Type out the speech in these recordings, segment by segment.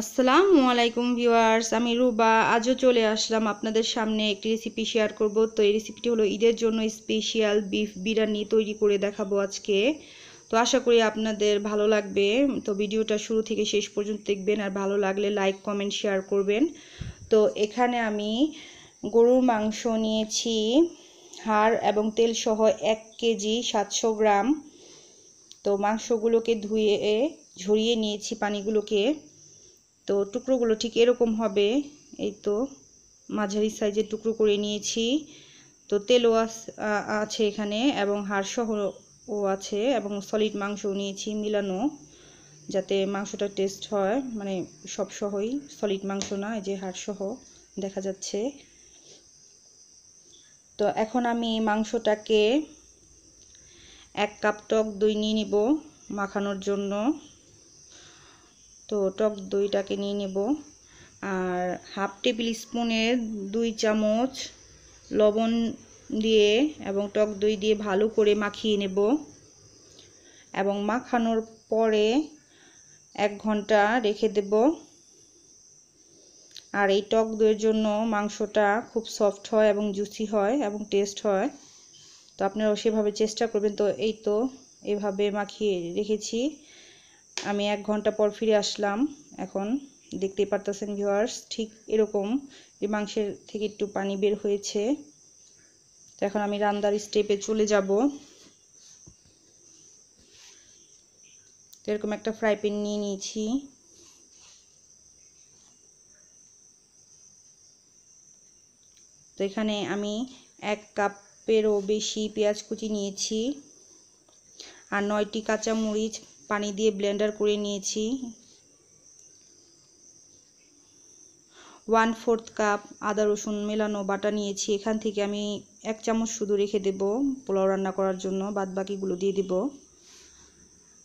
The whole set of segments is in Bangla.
আসসালামু আলাইকুম ভিউয়ার্স, আমি রুবা। আজও চলে আসলাম আপনাদের সামনে একটি রেসিপি শেয়ার করব। তো এই রেসিপিটি হলো ঈদের জন্য স্পেশাল বিফ বিরিয়ানি তৈরি করে দেখাবো আজকে। তো আশা করি আপনাদের ভালো লাগবে। তো ভিডিওটা শুরু থেকে শেষ পর্যন্ত দেখবেন আর ভালো লাগলে লাইক কমেন্ট শেয়ার করবেন। তো এখানে আমি গরুর মাংস নিয়েছি, হাড় এবং তেল সহ এক কেজি সাতশো গ্রাম। তো মাংসগুলোকে ধুয়ে, ঝরিয়ে নিয়েছি পানিগুলোকে। তো টুকরোগুলো ঠিক এরকম হবে। এই তো মাঝারি সাইজের টুকরো করে নিয়েছি। তো তেলও আছে এখানে এবং হাড়সহ ও আছে এবং সলিড মাংসও নিয়েছি মিলানো যাতে মাংসটা টেস্ট হয়। মানে সব সহই সলিড মাংস না, এই যে হাড়সহ দেখা যাচ্ছে। তো এখন আমি মাংসটাকে এক কাপ টক দই নিয়ে নিব মাখানোর জন্য। তো টক দইটাকে নিয়ে নেব। আর হাফ টেবিল স্পুনের দুই চামচ লবণ দিয়ে এবং টক দই দিয়ে ভালো করে মাখিয়ে নেব। এবং মাখানোর পরে এক ঘণ্টা রেখে দেব। আর এই টক দইয়ের জন্য মাংসটা খুব সফট হয় এবং জুসি হয় এবং টেস্ট হয়। তো আপনারাও সেভাবে চেষ্টা করবেন। তো এই তো এভাবে মাখিয়ে রেখেছি। আমি এক ঘণ্টা পর ফিরে আসলাম। এখন দেখতেই পারতেছেন ভিউয়ার্স ঠিক এরকম এই মাংসের থেকে একটু পানি বের হয়েছে। তো এখন আমি রান্নার স্টেপে চলে যাব। তো এরকম একটা ফ্রাই প্যান নিয়ে নিয়েছি। তো এখানে আমি এক কাপেরও বেশি পেঁয়াজ কুচি নিয়েছি। আর নয়টি কাঁচামরিচ পানি দিয়ে ব্লেন্ডার করে নিয়েছি। ওয়ান ফোর্থ কাপ আদা রসুন মেলানো বাটা নিয়েছি। এখান থেকে আমি এক চামচ শুধু রেখে দেব পোলাও রান্না করার জন্য বাদ বাকিগুলো দিয়ে দেব।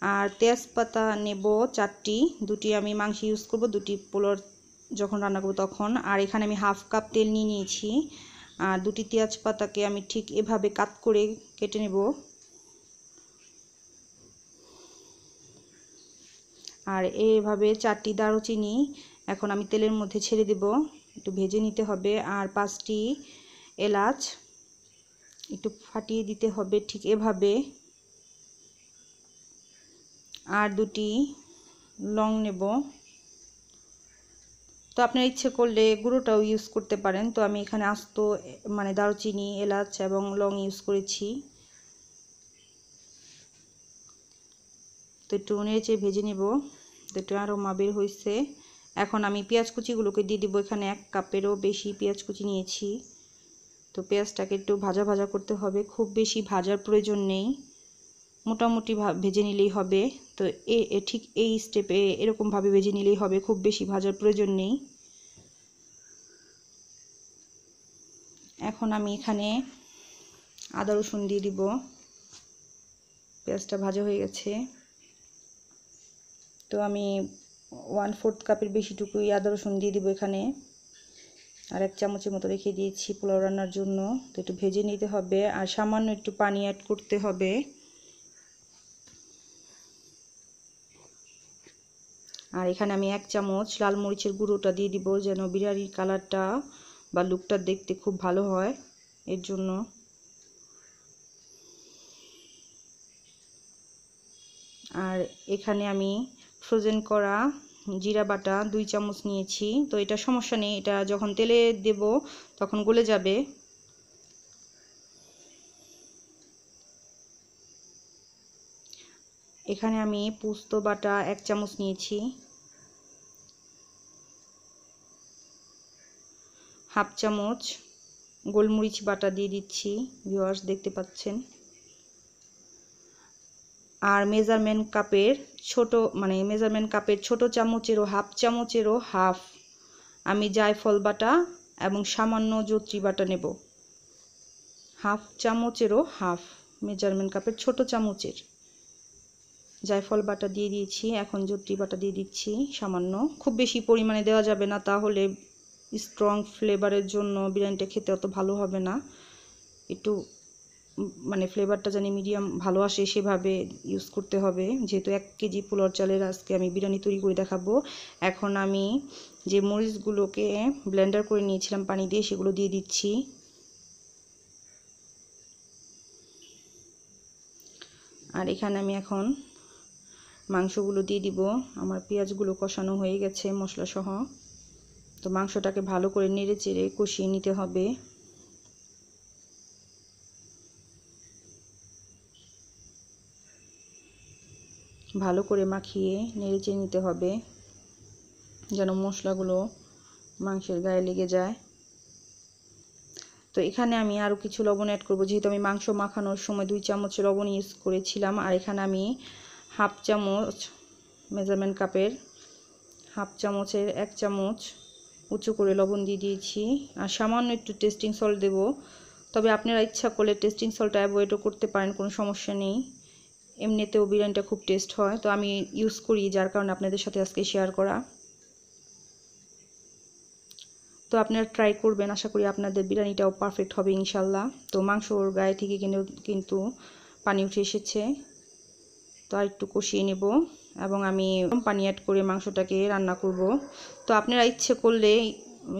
আর তেজপাতা নেব চারটি, দুটি আমি মাংস ইউজ করব, দুটি পোলার যখন রান্না করব তখন। আর এখানে আমি হাফ কাপ তেল নিয়ে নিয়েছি। আর দুটি তেজপাতাকে আমি ঠিক এভাবে কাট করে কেটে নেব। আর এইভাবে চারটি দারুচিনি এখন আমি তেলের মধ্যে ছেড়ে দেব। একটু ভেজে নিতে হবে আর পাঁচটি এলাচ একটু ফাটিয়ে দিতে হবে ঠিক এভাবে। আর দুটি লং নেব। তো আপনার ইচ্ছে করলে গুঁড়োটাও ইউজ করতে পারেন। তো আমি এখানে আস্ত মানে দারুচিনি, এলাচ এবং লং ইউজ করেছি। একটু নেড়েচে ভেজে নেব। একটু আরোমা বের হয়েছে। এখন আমি পেঁয়াজ কুচিগুলোকে দিয়ে দিব। এখানে এক কাপেরও বেশি পেঁয়াজ কুচি নিয়েছি। তো পেঁয়াজটাকে একটু ভাজা ভাজা করতে হবে। খুব বেশি ভাজার প্রয়োজন নেই। মোটামুটি ভেজে নিলেই হবে। তো এ ঠিক এই স্টেপে এরকমভাবে ভেজে নিলেই হবে। খুব বেশি ভাজার প্রয়োজন নেই। এখন আমি এখানে আদা রসুন দিয়ে দিব। পেঁয়াজটা ভাজা হয়ে গেছে। তো আমি ওয়ান ফোর্থ কাপের বেশিটুকুই আদা রসুন দিয়ে দিব এখানে। আর এক চামচের মতো রেখে দিয়েছি পোলাও রান্নার জন্য। তো একটু ভেজে নিতে হবে আর সামান্য একটু পানি অ্যাড করতে হবে। আর এখানে আমি এক চামচ লাল মরিচের গুঁড়োটা দিয়ে দিব যেন বিরিয়ানির কালারটা বা লুকটা দেখতে খুব ভালো হয় এর জন্য। আর এখানে আমি ফ্রোজেন করা জিরা বাটা দুই চামচ নিয়েছি। তো এটা সমস্যা নেই, এটা যখন তেলে দেব তখন গলে যাবে। এখানে আমি পুস্ত বাটা এক চামচ নিয়েছি। হাফ চামচ গোলমরিচ বাটা দিয়ে দিচ্ছি ভিউয়ার্স দেখতে পাচ্ছেন। আর মেজারমেন্ট কাপের ছোট মানে মেজারমেন্ট কাপের ছোট চামচেরও হাফ চামচেরও হাফ আমি জায়ফল বাটা এবং সামান্য জত্রি বাটা নেব। হাফ চামচেরও হাফ মেজারমেন্ট কাপের ছোট চামচের। জায়ফল বাটা দিয়ে দিয়েছি, এখন জত্রি বাটা দিয়ে দিচ্ছি সামান্য। খুব বেশি পরিমাণে দেওয়া যাবে না, তাহলে স্ট্রং ফ্লেভারের জন্য বিরিয়ানিটা খেতে অত ভালো হবে না। একটু মানে ফ্লেভারটা জানি মিডিয়াম ভালো আসে সেভাবে ইউজ করতে হবে। যেহেতু এক কেজি পোলার চালের আজকে আমি বিরিয়ানি তৈরি করে দেখাবো। এখন আমি যে মরিচগুলোকে ব্লেন্ডার করে নিয়েছিলাম পানি দিয়ে, সেগুলো দিয়ে দিচ্ছি। আর এখানে আমি এখন মাংসগুলো দিয়ে দিব। আমার পেঁয়াজগুলো কষানো হয়ে গেছে মশলা সহ তো মাংসটাকে ভালো করে নেড়ে চেড়ে কষিয়ে নিতে হবে। ভালো করে মাখিয়ে নেড়ে চেড়ে নিতে হবে যেন মশলাগুলো মাংসের গায়ে লেগে যায়। তো এখানে আমি আরও কিছু লবণ অ্যাড করব। যেহেতু আমি মাংস মাখানোর সময় দুই চামচ লবণ ইউজ করেছিলাম, আর এখানে আমি হাফ চামচ মেজারমেন্ট কাপের হাফ চামচের এক চামচ উঁচু করে লবণ দিয়ে দিয়েছি। আর সামান্য একটু টেস্টিং সল্ট দেব। তবে আপনারা ইচ্ছা করলে টেস্টিং সল্টটা অ্যাভয়েডও করতে পারেন, কোনো সমস্যা নেই। এমনিতেও বিরিয়ানিটা খুব টেস্ট হয়, তো আমি ইউজ করি যার কারণে আপনাদের সাথে আজকে শেয়ার করা। তো আপনারা ট্রাই করবেন, আশা করি আপনাদের বিরিয়ানিটাও পারফেক্ট হবে ইনশাল্লাহ তো মাংসর গায়ে থেকে কিনে, কিন্তু পানি উঠে এসেছে। তো আর একটু কষিয়ে নেব এবং আমি পানি অ্যাড করে মাংসটাকে রান্না করব। তো আপনারা ইচ্ছে করলে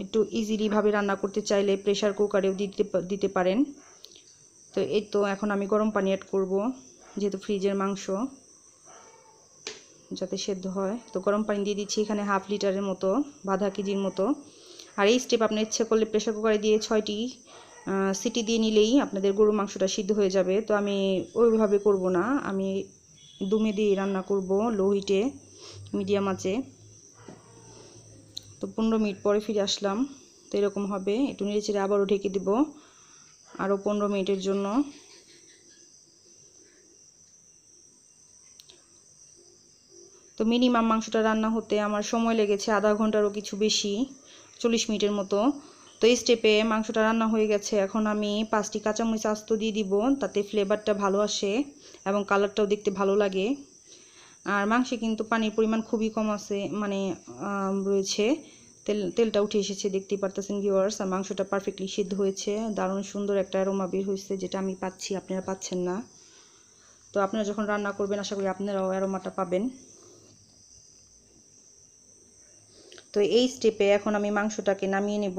একটু ইজিলিভাবে রান্না করতে চাইলে প্রেশার কুকারেও দিতে দিতে পারেন। তো এই তো, এখন আমি গরম পানি অ্যাড করব। যেহেতু ফ্রিজের মাংস যাতে সেদ্ধ হয়, তো গরম পানি দিয়ে দিচ্ছি এখানে হাফ লিটারের মতো, বাধা কেজির মতো। আর এই স্টেপ আপনার ইচ্ছে করলে প্রেশার কুকারে দিয়ে ছয়টি সিটি দিয়ে নিলেই আপনাদের গরু মাংসটা সিদ্ধ হয়ে যাবে। তো আমি ওইভাবে করব না। আমি দুমে দিয়ে রান্না করব লো হিটে মিডিয়াম আছে তো পনেরো মিনিট পরে ফিরে আসলাম। তো এরকম হবে। একটু নেড়ে চেড়ে আবারও ঢেকে দেব। আরও পনেরো মিনিটের জন্য। তো মিনিমাম মাংসটা রান্না হতে আমার সময় লেগেছে আধা ঘন্টারও কিছু বেশি, চল্লিশ মিনিটের মতো। তো এই স্টেপে মাংসটা রান্না হয়ে গেছে। এখন আমি পাঁচটি কাঁচামরিচ আস্ত দিয়ে দিব, তাতে ফ্লেভারটা ভালো আসে এবং কালারটাও দেখতে ভালো লাগে। আর মাংসে কিন্তু পানির পরিমাণ খুবই কম আছে মানে রয়েছে। তেল, তেলটা উঠে এসেছে, দেখতেই পারতেছেন ভিউয়ার্স আর মাংসটা পারফেক্টলি সিদ্ধ হয়েছে। দারুণ সুন্দর একটা অ্যারোমা বের হয়েছে, যেটা আমি পাচ্ছি, আপনারা পাচ্ছেন না। তো আপনারা যখন রান্না করবেন, আশা করি আপনারাও অ্যারোমাটা পাবেন। তো এই স্টেপে এখন আমি মাংসটাকে নামিয়ে নেব।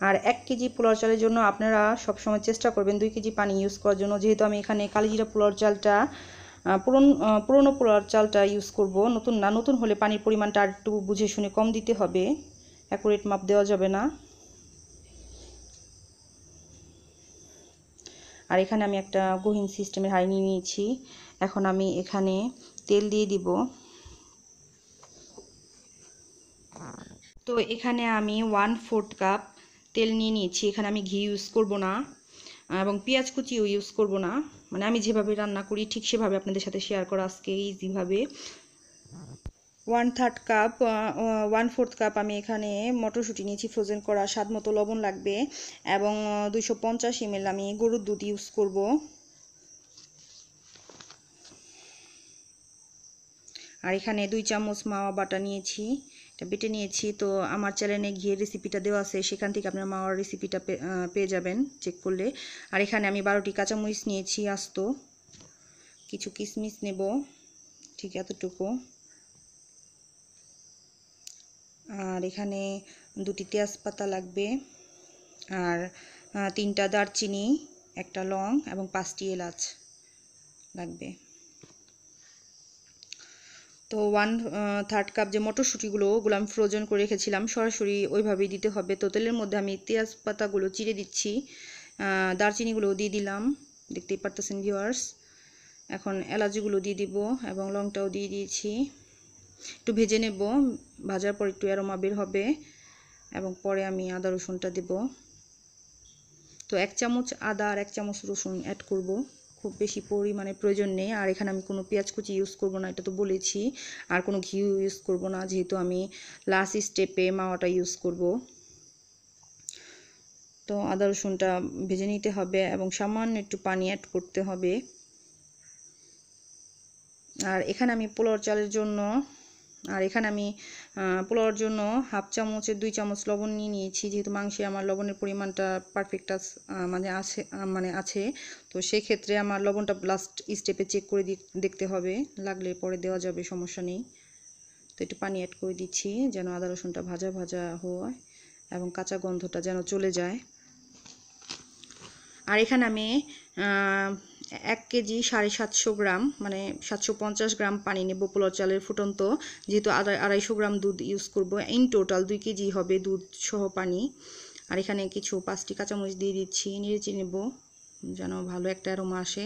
আর এক কেজি পোলার চালের জন্য আপনারা সবসময় চেষ্টা করবেন দুই কেজি পানি ইউজ করার জন্য। যেহেতু আমি এখানে কালিজিরা পোলার চালটা পুরন পুরনো পোলার চালটা ইউজ করব। নতুন না, নতুন হলে পানির পরিমাণটা আর একটু বুঝে শুনে কম দিতে হবে। অ্যাকুরেট মাপ দেওয়া যাবে না। আর এখানে আমি একটা গহীন সিস্টেমের হাঁড়ি নিয়ে নিয়েছি। এখন আমি এখানে তেল দিয়ে দিব। তো এখানে আমি ওয়ান ফোর্থ কাপ তেল নিয়ে নিয়েছি। এখানে আমি ঘি ইউজ করব না, এবং পেঁয়াজ কুচিও ইউজ করব না। মানে আমি যেভাবে রান্না করি, ঠিক সেভাবে আপনাদের সাথে শেয়ার করা আজকে ইজিভাবে one third cup one fourth cup আমি এখানে মটরশুঁটি নিয়েছি ফ্রোজেন করা, স্বাদ মতো লবণ লাগবে, এবং দুইশো পঞ্চাশ এমএল আমি গরুর দুধ ইউজ করব। আর এখানে দুই চামচ মাওয়া বাটা নিয়েছি। বেটে নিয়েছি। তো আমার চ্যানেলে ঘিয়ের রেসিপিটা দেওয়া আছে, সেখান থেকে আপনার মাওয়ার রেসিপিটা পেয়ে যাবেন চেক করলে। আর এখানে আমি বারোটি কাঁচামরিচ নিয়েছি, আস্ত। কিছু কিশমিশ নেব, ঠিক এতটুকু। আর এখানে দুটি তেজপাতা লাগবে, আর তিনটা দারচিনি, একটা লং এবং পাঁচটি এলাচ লাগবে। তো ওয়ান থার্ড কাপ যে মটরশুঁটিগুলো, ওগুলো আমি ফ্রোজেন করে রেখেছিলাম। সরাসরি ওইভাবেই দিতে হবে। তো তেলের মধ্যে আমি তেজপাতাগুলো চিড়ে দিচ্ছি। দারচিনিগুলো দিয়ে দিলাম। দেখতেই পারতেছেন ভিউয়ার্স এখন এলাচিগুলো দিয়ে দিব এবং লংটাও দিয়ে দিয়েছি। একটু ভেজে নেব। ভাজার পর একটু অ্যারোমা বের হবে। এবং পরে আমি আদা রসুনটা দেব। তো এক চামচ আদা আর এক চামচ রসুন অ্যাড করব। খুব বেশি পরিমাণে প্রয়োজন নেই। আর এখানে আমি কোনো পেঁয়াজ কুচি ইউজ করব না, এটা তো বলেছি। আর কোনো ঘিও ইউজ করব না, যেহেতু আমি লাস্ট স্টেপে মাওয়াটা ইউজ করব। তো আদা রসুনটা ভেজে নিতে হবে এবং সামান্য একটু পানি অ্যাড করতে হবে। আর এখানে আমি পোলার চালের জন্য, আর এখানে আমি পোলাওয়ার জন্য হাফ চামচের দুই চামচ লবণ নিয়ে নিয়েছি, যেহেতু মাংসে আমার লবণের পরিমাণটা পারফেক্ট মানে আছে মানে আছে। তো সেক্ষেত্রে আমার লবণটা লাস্ট স্টেপে চেক করে দেখতে হবে। লাগলে পরে দেওয়া যাবে, সমস্যা নেই। তো একটু পানি অ্যাড করে দিচ্ছি, যেন আদা রসুনটা ভাজা ভাজা হয় এবং কাঁচা গন্ধটা যেন চলে যায়। আর এখানে আমি এক কেজি সাড়ে সাতশো গ্রাম মানে সাতশো পঞ্চাশ গ্রাম পানি নেব পোলাও চালের ফুটন্ত। যেহেতু আড়াই আড়াইশো গ্রাম দুধ ইউজ করব ইন টোটাল দুই কেজি হবে দুধ সহ পানি। আর এখানে কিছু পাঁচটি কাঁচামরিচ দিয়ে দিচ্ছি, নেড়েচে নেব যেন ভালো একটা অ্যারোমা আসে।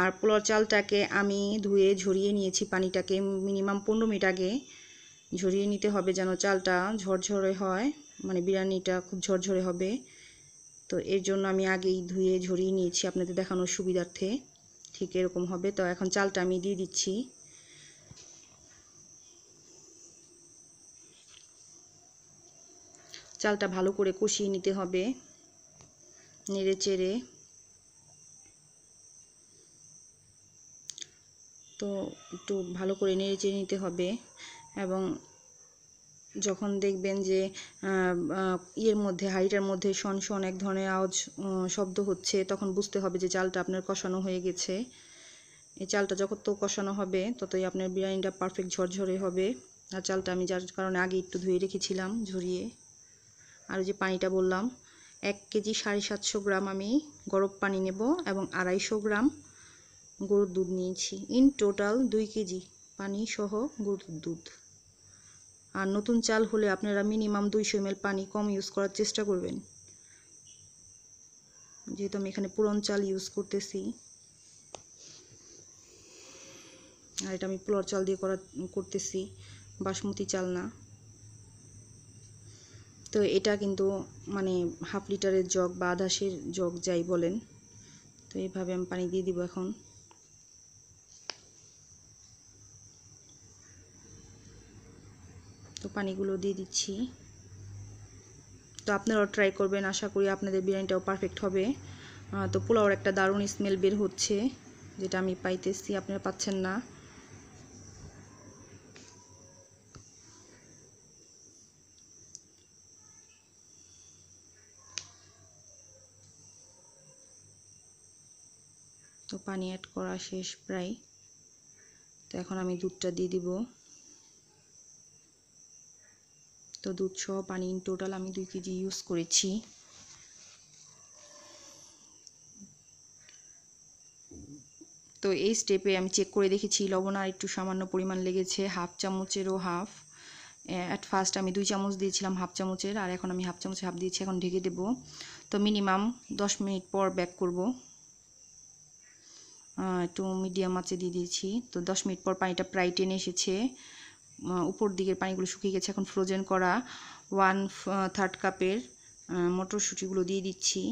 আর পোলাও চালটাকে আমি ধুয়ে ঝরিয়ে নিয়েছি পানিটাকে মিনিমাম পনেরো মিনিট আগে। ঝরিয়ে নিতে হবে যেন চালটা ঝরঝরে হয় মানে বিরিয়ানিটা খুব ঝরঝরে হবে। তো এর জন্য আমি আগেই ধুয়ে ঝরিয়ে নিয়েছি আপনাদের দেখানোর সুবিধার্থে। ঠিক এরকম হবে। তো এখন চালটা আমি দিয়ে দিচ্ছি। চালটা ভালো করে কষিয়ে নিতে হবে। নেড়ে চেড়ে। তো একটু ভালো করে নেড়ে চেড়ে নিতে হবে। এবং যখন দেখবেন যে ইয়ের মধ্যে, হাঁড়িটার মধ্যে শন শন এক ধরনের আওয়াজ শব্দ হচ্ছে, তখন বুঝতে হবে যে চালটা আপনার কষানো হয়ে গেছে। এই চালটা যত কষানো হবে, ততই আপনার বিরিয়ানিটা পারফেক্ট ঝরঝরে হবে। আর চালটা আমি যার কারণে আগে একটু ধুয়ে রেখেছিলাম, ঝরিয়ে। আর যে পানিটা বললাম, এক কেজি সাড়ে সাতশো গ্রাম আমি গরম পানি নেব এবং আড়াইশো গ্রাম গরুর দুধ নিয়েছি। ইন টোটাল দুই কেজি পানি সহ গরুর দুধ। আর নতুন চাল হলে আপনারা মিনিমাম দুইশো এম পানি কম ইউজ করার চেষ্টা করবেন। যেহেতু আমি এখানে পুরন চাল ইউজ করতেছি। আর এটা আমি পোলার চাল দিয়ে করা, করতেছি, বাসমতি চাল না। তো এটা কিন্তু মানে হাফ লিটারের জগ বা আধাশের জগ যাই বলেন, তো এইভাবে আমি পানি দিয়ে দিব এখন। পানিগুলো দিয়ে দিচ্ছি। তো আপনারাও ট্রাই করবেন, আশা করি আপনাদের বিরিয়ানিটাও পারফেক্ট হবে। তো পোলাওর একটা দারুণ স্মেল বের হচ্ছে, যেটা আমি পাইতেছি, আপনারা পাচ্ছেন না। তো পানি অ্যাড করা শেষ প্রায়। তো এখন আমি দুধটা দিয়ে দিব। তো দুধ সহ পানি ইন টোটাল আমি দুই কেজি ইউজ করেছি। তো এই স্টেপে আমি চেক করে দেখেছি, লবণ আর একটু সামান্য পরিমাণ লেগেছে হাফ চামচেরও হাফ অ্যাট ফার্স্ট আমি দুই চামচ দিয়েছিলাম হাফ চামচের, আর এখন আমি হাফ চামচ হাফ দিয়েছি, এখন ঢেকে দেব। তো মিনিমাম দশ মিনিট পর ব্যাক করব। একটু মিডিয়াম আঁচে দিয়ে দিয়েছি। তো দশ মিনিট পর পানিটা প্রায় টেনে এসেছে। উপর দিকের পানিগুলো শুকিয়ে গেছে। এখন ফ্রোজেন করা ওয়ান থার্ড কাপের মটরশুঁটিগুলো দিয়ে দিচ্ছি।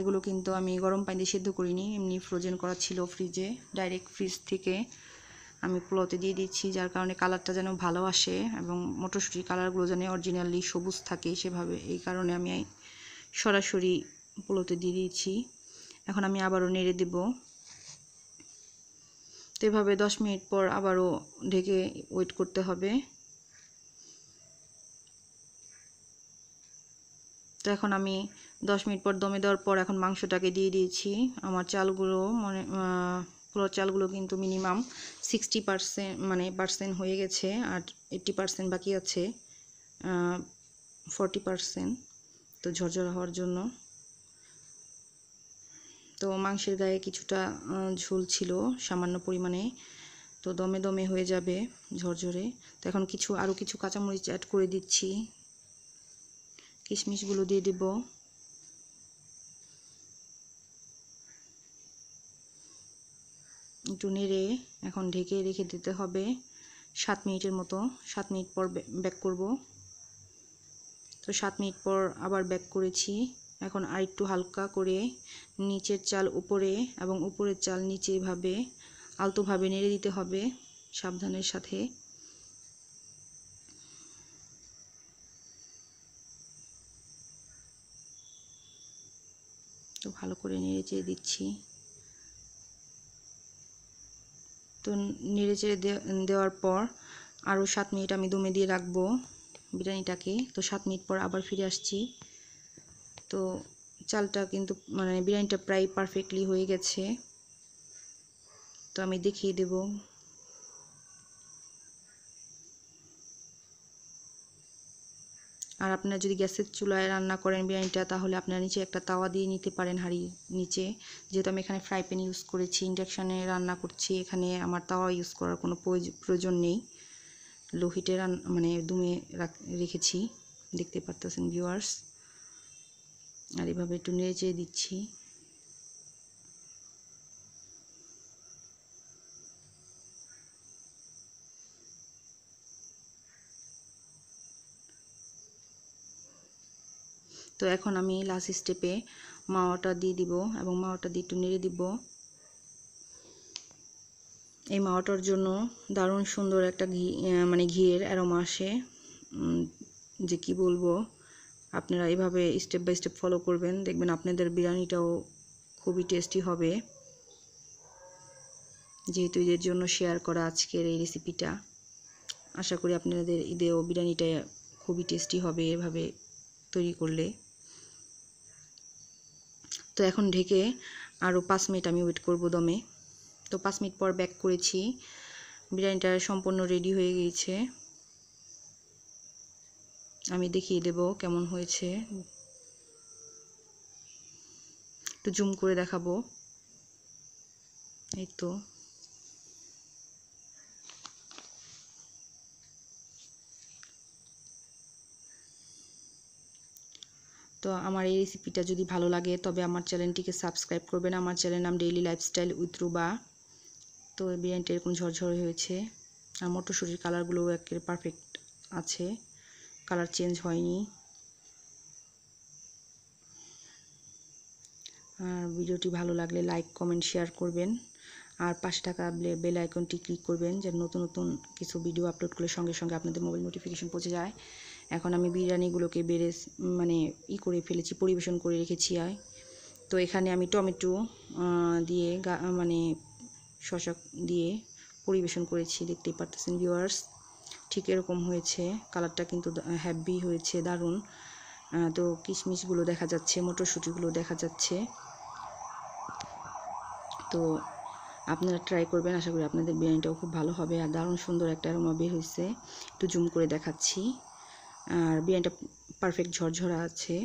এগুলো কিন্তু আমি গরম পানি দিয়ে সেদ্ধ করিনি, এমনি ফ্রোজেন করা ছিল ফ্রিজে ডাইরেক্ট ফ্রিজ থেকে আমি পোলাওতে দিয়ে দিচ্ছি, যার কারণে কালারটা যেন ভালো আসে এবং মটরশুঁটির কালারগুলো যেন অরিজিনালি সবুজ থাকে সেভাবে। এই কারণে আমি সরাসরি পোলোতে দিয়ে দিয়েছি এখন আমি আবারও নেড়ে দেবো। তো এভাবে দশ মিনিট পর আবারও ঢেকে ওয়েট করতে হবে। তো এখন আমি দশ মিনিট পর দমে দেওয়ার পর এখন মাংসটাকে দিয়ে দিয়েছি। আমার চালগুলো মনে পুরো চালগুলো কিন্তু মিনিমাম সিক্সটি পারসেন্ট মানে পার্সেন্ট হয়ে গেছে আর এইট্টি পারসেন্ট বাকি আছে ফর্টি পারসেন্ট তো ঝরঝরা হওয়ার জন্য। তো মাংসের গায়ে কিছুটা ঝোল ছিল সামান্য পরিমাণে। তো দমে দমে হয়ে যাবে ঝরঝরে। তো এখন কিছু আরও কিছু কাঁচামরিচ অ্যাড করে দিচ্ছি। কিশমিশগুলো দিয়ে দেব। একটু নেড়ে এখন ঢেকে রেখে দিতে হবে। সাত মিনিটের মতো, সাত মিনিট পর ব্যাক করব। তো সাত মিনিট পর আবার ব্যাক করেছি। এখন আর একটু হালকা করে নিচের চাল উপরে এবং উপরের চাল নিচে এভাবে আলতোভাবে নেড়ে দিতে হবে সাবধানের সাথে। তো ভালো করে নেড়ে চেড়ে দিচ্ছি। তো নেড়ে চেড়ে দেওয়ার পর আরও সাত মিনিট আমি দমে দিয়ে রাখব বিরিয়ানিটাকে। তো সাত মিনিট পর আবার ফিরে আসছি। তো চালটা কিন্তু মানে বিরিয়ানিটা প্রায় পারফেক্টলি হয়ে গেছে। তো আমি দেখিয়ে দেব। আর আপনারা যদি গ্যাসের চুলায় রান্না করেন বিরিয়ানিটা, তাহলে আপনারা নিচে একটা তাওয়া দিয়ে নিতে পারেন হাঁড়ির নিচে। যেহেতু আমি এখানে ফ্রাই প্যান ইউজ করেছি ইন্ডাকশানে রান্না করছি, এখানে আমার তাওয়া ইউজ করার কোনো প্রয়োজন নেই। লো হিটে রান মানে দুমে রেখেছি। দেখতে পারতেছেন ভিউয়ার্স আর এভাবে একটু নেড়ে চেয়ে দিচ্ছি। তো এখন আমি লাস্ট স্টেপে মাওয়াটা দিয়ে দিব এবং মাওয়াটা দিয়ে একটু নেড়ে দিব। এই মাওয়াটার জন্য দারুণ সুন্দর একটা ঘি মানে ঘিয়ের অ্যারোমা আসে। যে কি বলব? আপনারা এভাবে স্টেপ বাই স্টেপ ফলো করবেন। দেখবেন আপনাদের বিরিয়ানিটাও খুবই টেস্টি হবে। যেহেতু ঈদের জন্য শেয়ার করা আজকের এই রেসিপিটা আশা করি আপনাদের ঈদেও বিরিয়ানিটা খুবই টেস্টি হবে এভাবে তৈরি করলে। তো এখন ঢেকে আরও পাঁচ মিনিট আমি ওয়েট করব দমে। তো পাঁচ মিনিট পর ব্যাক করেছি। বিরিয়ানিটা সম্পূর্ণ রেডি হয়ে গিয়েছে। আমি দেখিয়ে দেব কেমন হয়েছে। একটু জুম করে দেখাবো। এই তো। তো আমার এই রেসিপিটা যদি ভালো লাগে, তবে আমার চ্যানেলটিকে সাবস্ক্রাইব করবেন। আমার চ্যানেল নাম ডেইলি লাইফস্টাইল উইথ রুবা তো বিরিয়ানিটা এরকম ঝরঝরে হয়েছে। আর মটরশুঁটির কালারগুলোও একেবারে পারফেক্ট আছে। কালার চেঞ্জ হয়নি। আর ভিডিওটি ভালো লাগলে লাইক, কমেন্ট, শেয়ার করবেন। আর পাশে থাকা বেল আইকনটি ক্লিক করবেন যেন নতুন নতুন কিছু ভিডিও আপলোড করলে সঙ্গে সঙ্গে আপনাদের মোবাইল নোটিফিকেশন পৌঁছে যায়। এখন আমি বিরিয়ানিগুলোকে বেড়ে মানে ই করে ফেলেছি, পরিবেশন করে রেখেছি আয় তো এখানে আমি টমেটো দিয়ে মানে শশা দিয়ে পরিবেশন করেছি, দেখতেই পারতেছেন ভিউয়ার্স ঠিক এরকম হয়েছে। কালারটা কিন্তু হ্যাভি হয়েছে, দারুণ। তো কিশমিশগুলো দেখা যাচ্ছে, মটরশুঁটিগুলো দেখা যাচ্ছে। তো আপনারা ট্রাই করবেন, আশা করি আপনাদের বিরিয়ানিটাও খুব ভালো হবে আর দারুণ সুন্দর একটা অ্যারোমা বের হয়েছে। একটু জুম করে দেখাচ্ছি। আর বিরিয়ানিটা পারফেক্ট ঝরঝরা আছে।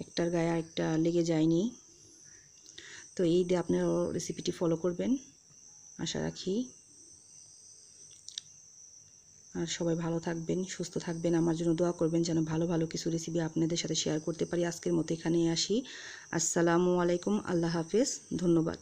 একটার গায়ে আরেকটা লেগে যায়নি। তো এই দিয়ে আপনারা রেসিপিটি ফলো করবেন। আশা রাখি। আর সবাই ভালো থাকবেন, সুস্থ থাকবেন। আমার জন্য দোয়া করবেন যেন ভালো ভালো কিছু রেসিপি আপনাদের সাথে শেয়ার করতে পারি। আজকের মতো এখানেই আসি। আসসালামু আলাইকুম। আল্লাহ হাফেজ। ধন্যবাদ।